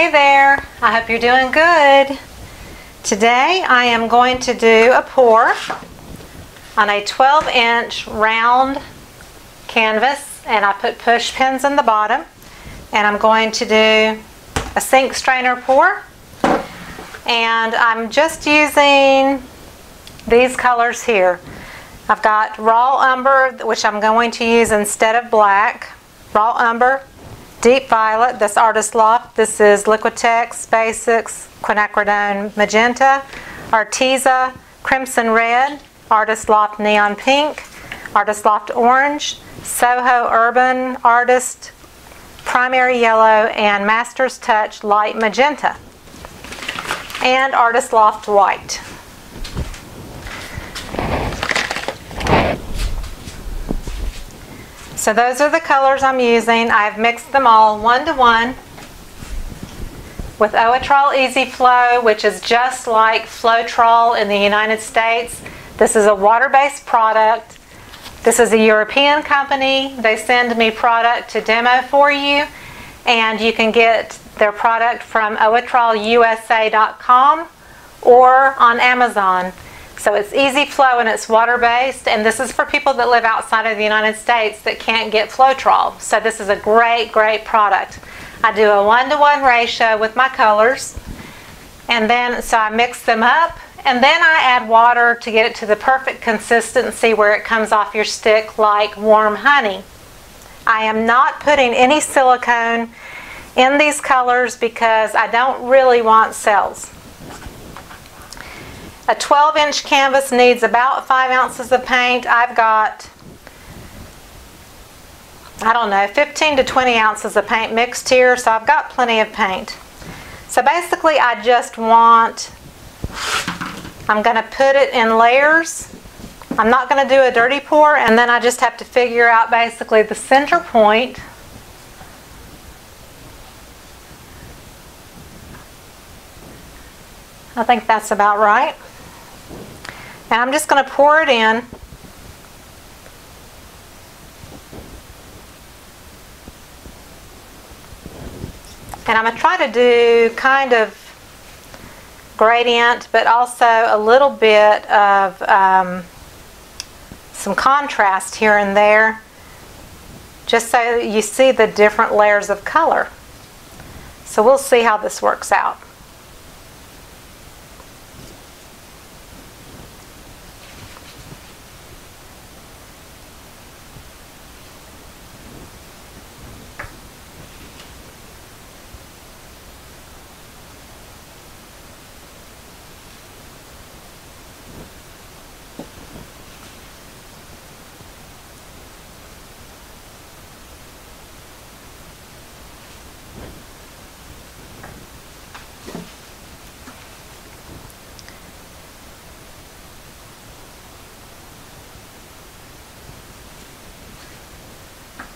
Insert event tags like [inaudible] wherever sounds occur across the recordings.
Hey there, I hope you're doing good. Today I am going to do a pour on a 12 inch round canvas and I put push pins in the bottom and I'm going to do a sink strainer pour and I'm just using these colors here. I've got raw umber which I'm going to use instead of black, raw umber, Deep Violet, this Artist Loft. This is Liquitex Basics, Quinacridone Magenta, Arteza Crimson Red, Artist Loft Neon Pink, Artist Loft Orange, Soho Urban Artist Primary Yellow, and Master's Touch Light Magenta, and Artist Loft White. So those are the colors I'm using. I've mixed them all one to one with Owatrol Easy Flow, which is just like Floetrol in the United States. This is a water-based product. This is a European company. They send me product to demo for you, and you can get their product from owatrolusa.com or on Amazon. So it's easy flow and it's water based and this is for people that live outside of the United States that can't get Floetrol. So this is a great, great product. I do a one-to-one ratio with my colors and then so I mix them up and then I add water to get it to the perfect consistency where it comes off your stick like warm honey. I am not putting any silicone in these colors because I don't really want cells. A 12 inch canvas needs about 5 ounces of paint. I've got, I don't know, 15 to 20 ounces of paint mixed here, so I've got plenty of paint. So basically I just want, I'm going to put it in layers. I'm not going to do a dirty pour and then I just have to figure out basically the center point I think that's about right. And I'm just going to pour it in. And I'm going to try to do kind of gradient, but also a little bit of um, some contrast here and there, just so you see the different layers of color. So we'll see how this works out.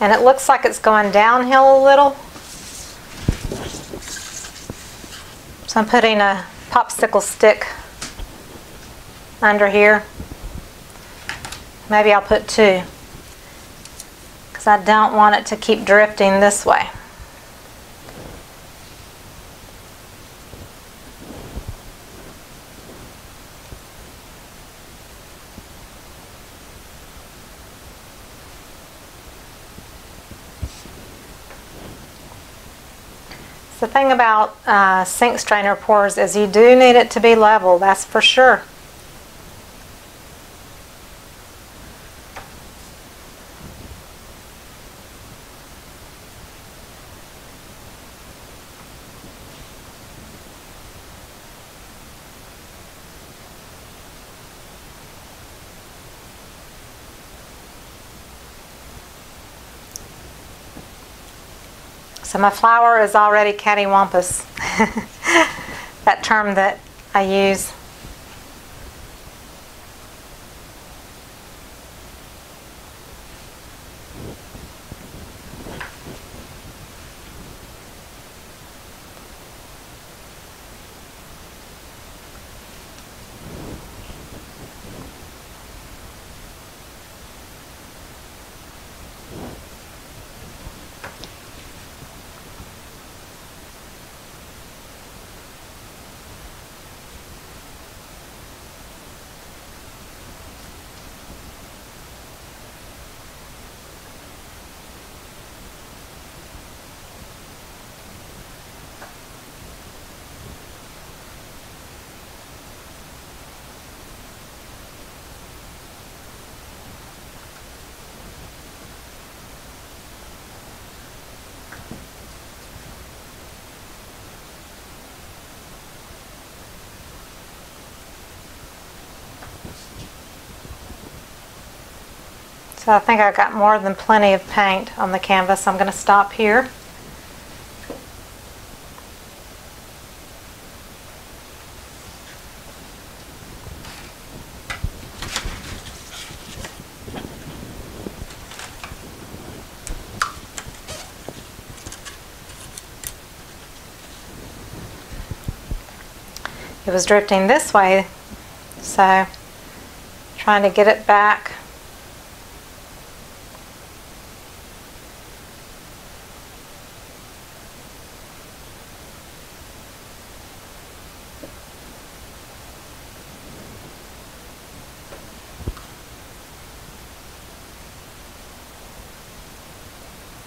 And it looks like it's going downhill a little. So I'm putting a popsicle stick under here. Maybe I'll put two. Because I don't want it to keep drifting this way. The thing about uh, sink strainer pours is you do need it to be level, that's for sure. So my flower is already cattywampus. [laughs] that term that I use. So I think I've got more than plenty of paint on the canvas. I'm going to stop here. It was drifting this way, so trying to get it back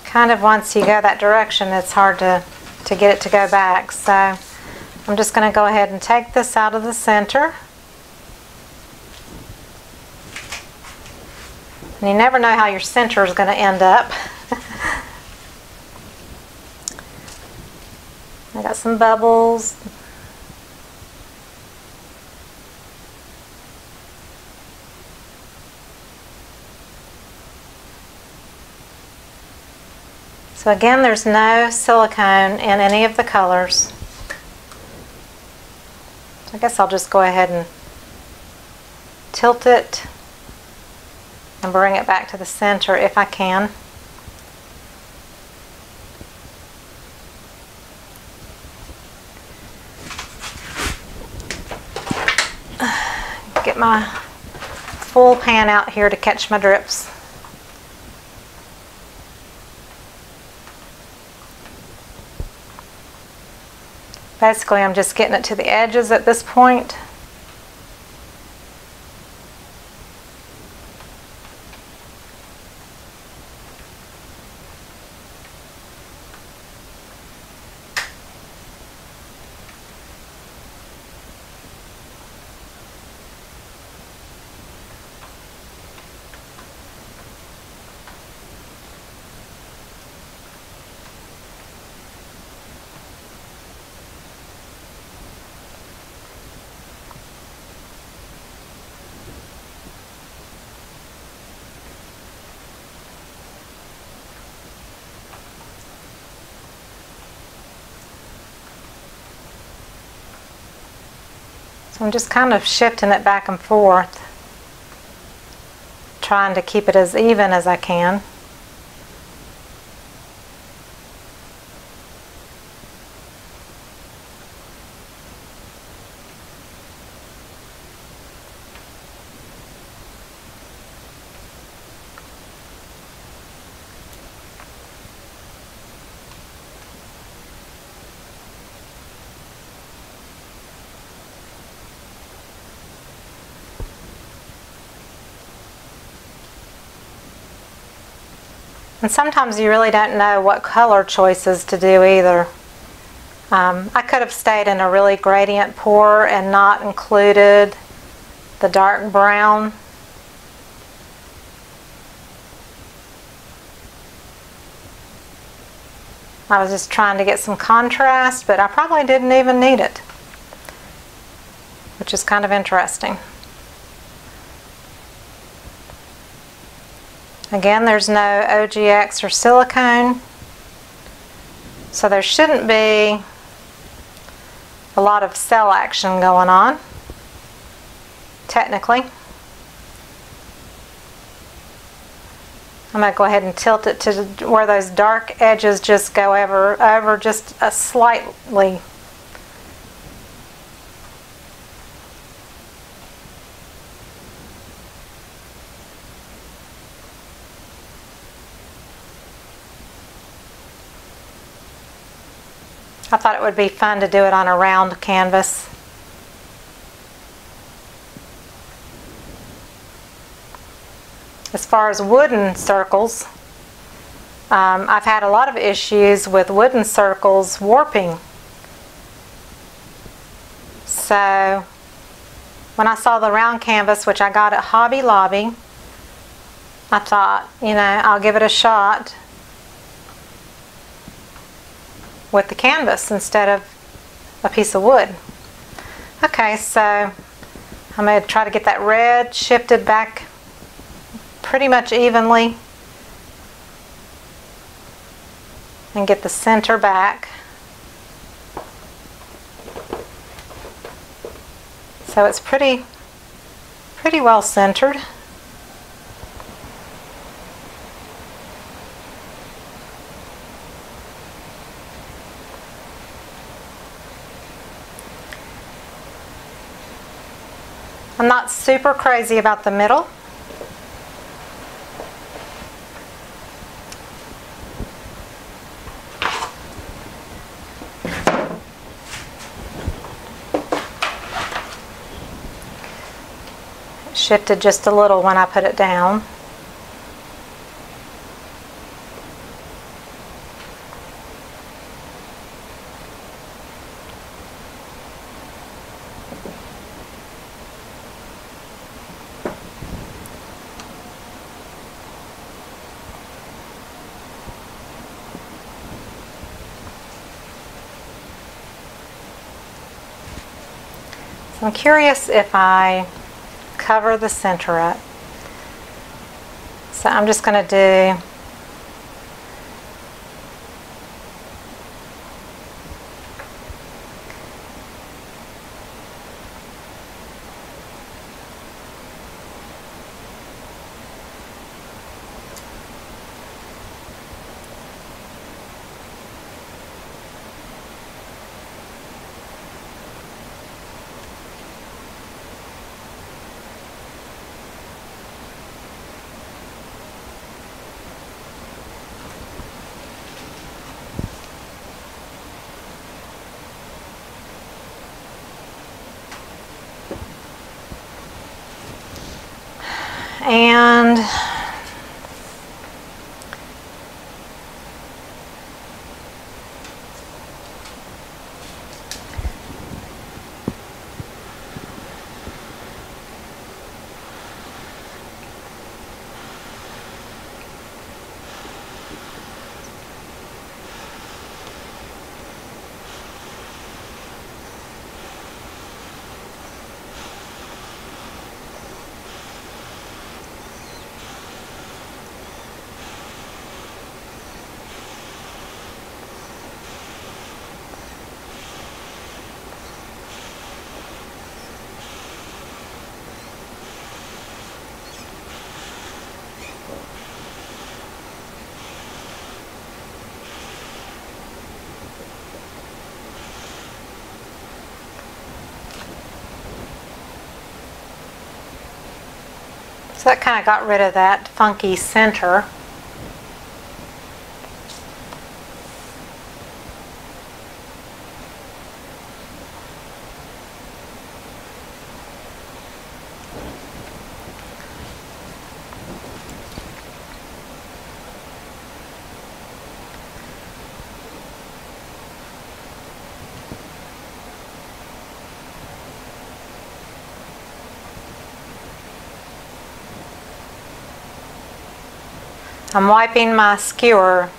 kind of once you go that direction, it's hard to, to get it to go back. So I'm just going to go ahead and take this out of the center. And you never know how your center is going to end up. [laughs] I got some bubbles. So again, there's no silicone in any of the colors. I guess I'll just go ahead and tilt it and bring it back to the center if I can. Get my full pan out here to catch my drips. Basically, I'm just getting it to the edges at this point. So I'm just kind of shifting it back and forth, trying to keep it as even as I can. And sometimes you really don't know what color choices to do either. Um, I could have stayed in a really gradient pour and not included the dark brown. I was just trying to get some contrast, but I probably didn't even need it, which is kind of interesting. Again, there's no OGX or silicone, so there shouldn't be a lot of cell action going on, technically. I'm going to go ahead and tilt it to where those dark edges just go over, over just a slightly I thought it would be fun to do it on a round canvas. As far as wooden circles, um, I've had a lot of issues with wooden circles warping. So when I saw the round canvas, which I got at Hobby Lobby, I thought, you know, I'll give it a shot with the canvas instead of a piece of wood. Okay, so I'm going to try to get that red shifted back pretty much evenly and get the center back. So it's pretty, pretty well centered. I'm not super crazy about the middle. Shifted just a little when I put it down. I'm curious if I cover the center up. So I'm just going to do and So that kind of got rid of that funky center. I'm wiping my skewer.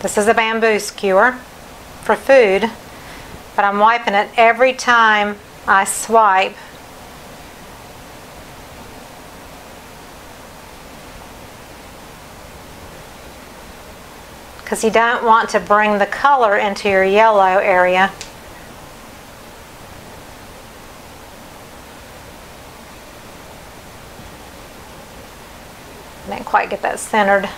This is a bamboo skewer for food, but I'm wiping it every time I swipe. Because you don't want to bring the color into your yellow area. Quite get that centered.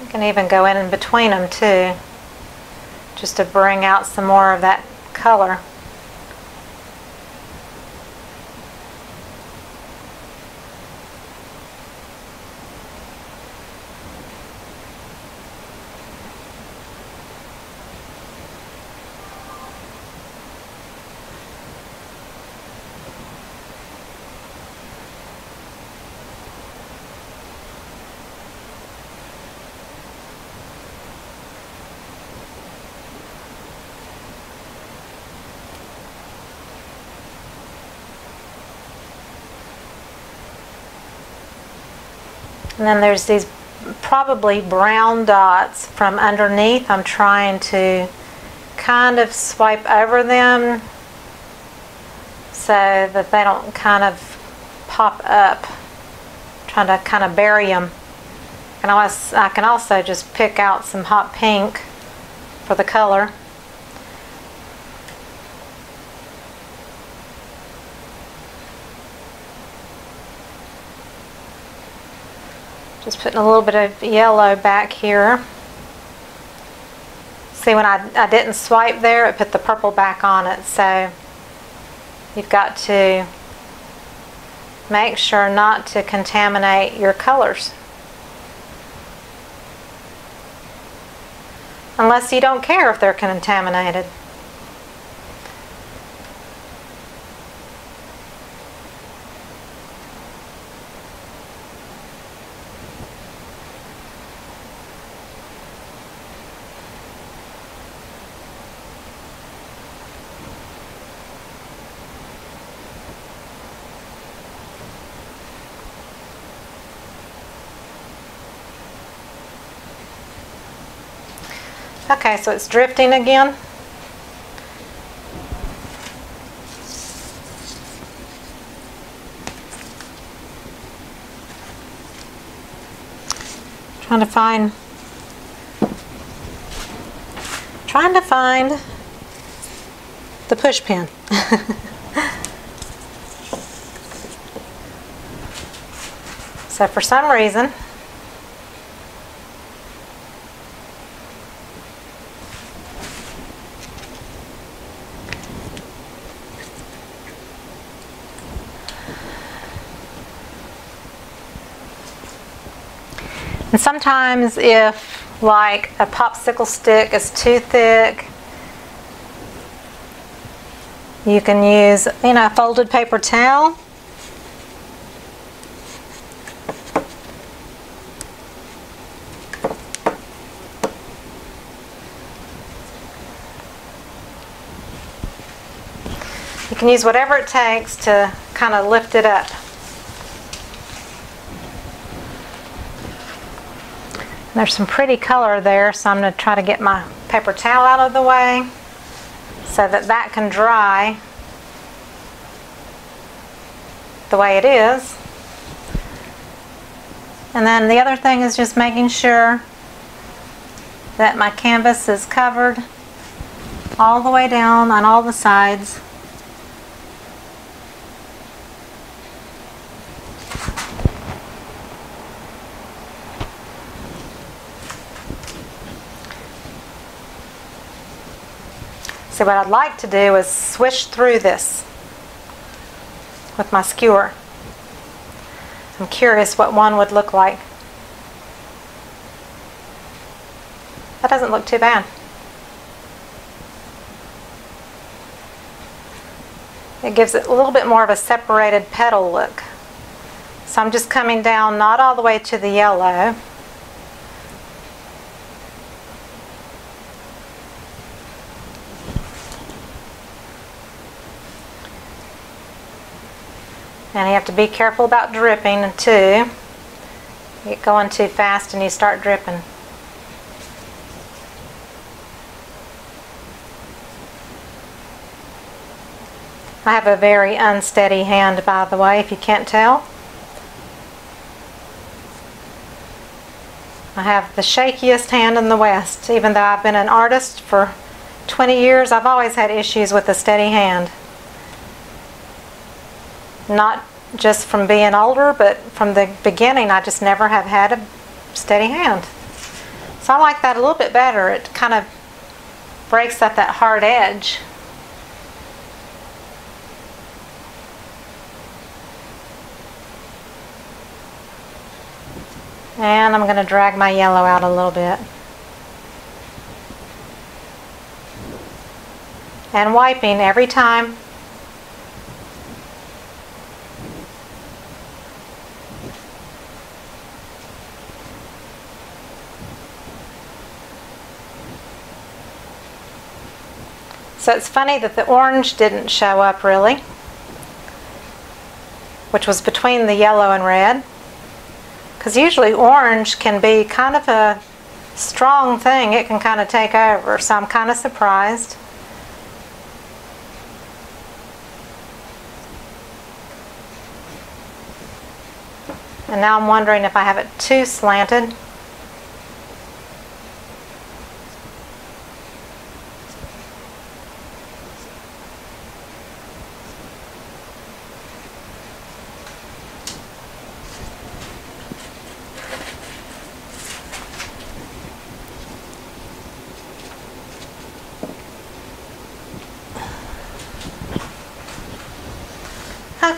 You can even go in in between them too, just to bring out some more of that color. And then there's these probably brown dots from underneath. I'm trying to kind of swipe over them so that they don't kind of pop up. trying to kind of bury them. And I can also just pick out some hot pink for the color. Just putting a little bit of yellow back here. See when I, I didn't swipe there, it put the purple back on it. So you've got to make sure not to contaminate your colors. Unless you don't care if they're contaminated. Okay, so it's drifting again. Trying to find trying to find the push pin. [laughs] so for some reason And sometimes if like a popsicle stick is too thick, you can use, you know, a folded paper towel. You can use whatever it takes to kind of lift it up. There's some pretty color there, so I'm going to try to get my paper towel out of the way so that that can dry the way it is. And then the other thing is just making sure that my canvas is covered all the way down on all the sides. So what I'd like to do is swish through this with my skewer. I'm curious what one would look like. That doesn't look too bad. It gives it a little bit more of a separated petal look. So I'm just coming down not all the way to the yellow, And you have to be careful about dripping too. You get going too fast and you start dripping. I have a very unsteady hand by the way if you can't tell. I have the shakiest hand in the West. Even though I've been an artist for 20 years, I've always had issues with a steady hand. Not just from being older, but from the beginning, I just never have had a steady hand. So I like that a little bit better. It kind of breaks up that hard edge. And I'm going to drag my yellow out a little bit. And wiping every time So it's funny that the orange didn't show up really, which was between the yellow and red. Because usually orange can be kind of a strong thing, it can kind of take over. So I'm kind of surprised. And now I'm wondering if I have it too slanted.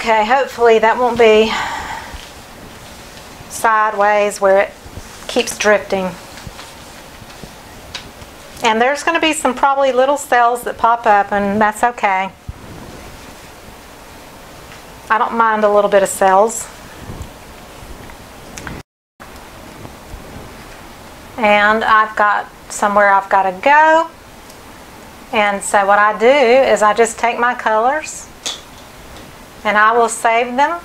Okay, hopefully that won't be sideways where it keeps drifting. And there's going to be some probably little cells that pop up and that's okay. I don't mind a little bit of cells. And I've got somewhere I've got to go. And so what I do is I just take my colors and I will save them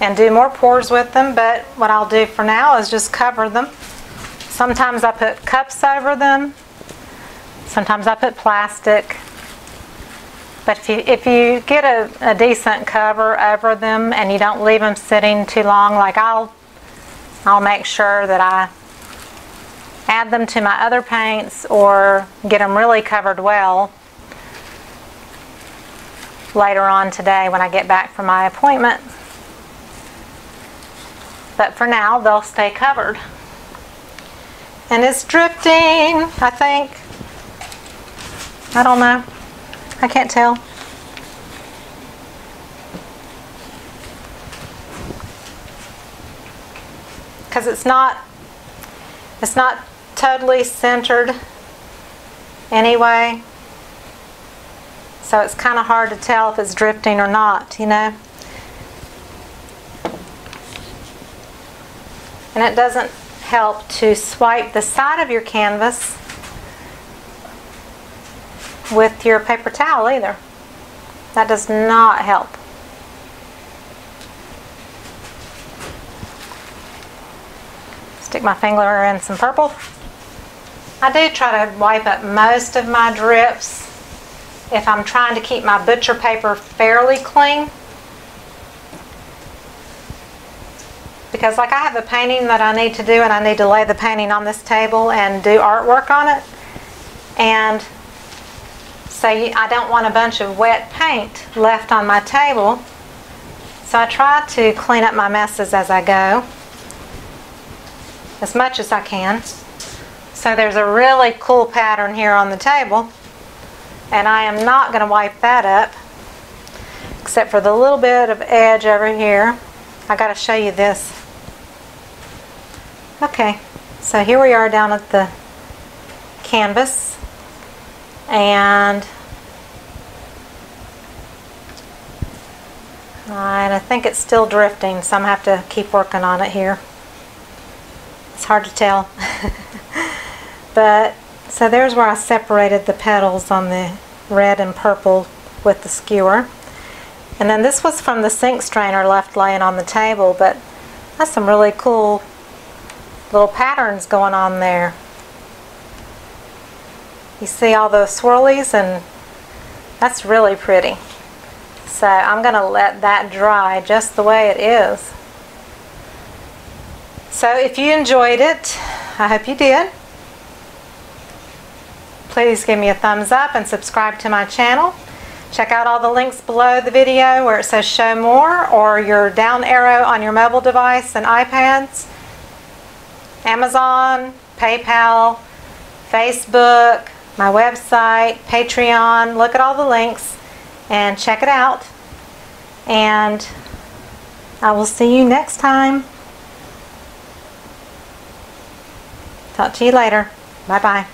and do more pours with them. But what I'll do for now is just cover them. Sometimes I put cups over them. Sometimes I put plastic. But if you, if you get a, a decent cover over them and you don't leave them sitting too long like I'll I'll make sure that I add them to my other paints or get them really covered well later on today when I get back from my appointment. But for now, they'll stay covered. And it's drifting, I think. I don't know. I can't tell. Because it's not, it's not totally centered anyway. So it's kind of hard to tell if it's drifting or not, you know. And it doesn't help to swipe the side of your canvas with your paper towel either. That does not help. Stick my finger in some purple. I do try to wipe up most of my drips if I'm trying to keep my butcher paper fairly clean. Because like I have a painting that I need to do and I need to lay the painting on this table and do artwork on it. And so I don't want a bunch of wet paint left on my table. So I try to clean up my messes as I go. As much as I can. So there's a really cool pattern here on the table and I am not going to wipe that up except for the little bit of edge over here. I got to show you this. Okay, so here we are down at the canvas and and I think it's still drifting so I'm to have to keep working on it here. It's hard to tell. [laughs] but so there's where I separated the petals on the red and purple with the skewer. And then this was from the sink strainer left laying on the table, but that's some really cool little patterns going on there. You see all those swirlies and that's really pretty. So I'm going to let that dry just the way it is. So if you enjoyed it, I hope you did. Please give me a thumbs up and subscribe to my channel. Check out all the links below the video where it says show more or your down arrow on your mobile device and iPads. Amazon, PayPal, Facebook, my website, Patreon. Look at all the links and check it out. And I will see you next time. Talk to you later. Bye-bye.